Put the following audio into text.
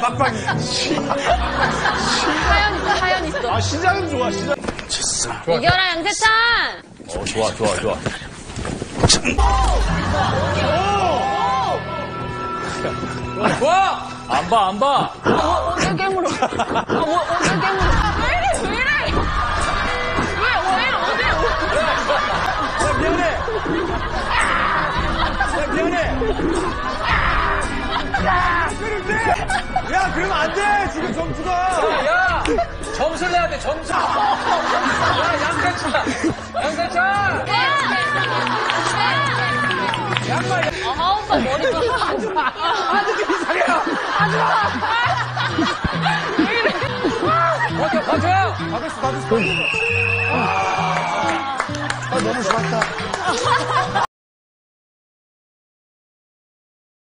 빡빡이. 하연 있어, 하연 있어. 아, 시작은 좋아, 시작. 이겨라, 양세찬! 어, 좋아, 좋아, 좋아. 좋아! 안 봐, 안 봐. 어딜 깨물어. 아, 뭐, 어딜 깨물어. 왜 이래, 왜 이래? 왜, 왜, 어딜, 야, 미안해. 야, 미안해. 야, 그런데. 야, 그러면 안 돼! 지금 점수가! 야! 점수를 내야 돼, 점수! 야, 양갈차! 양갈차! 양말! 아, 오빠 머리 좀. 하지 아, 느낌 이상해요! 아주! 마! 왜 이래? 버텨, 버텨! 받았어, 받았어. 아, 너무 좋았다.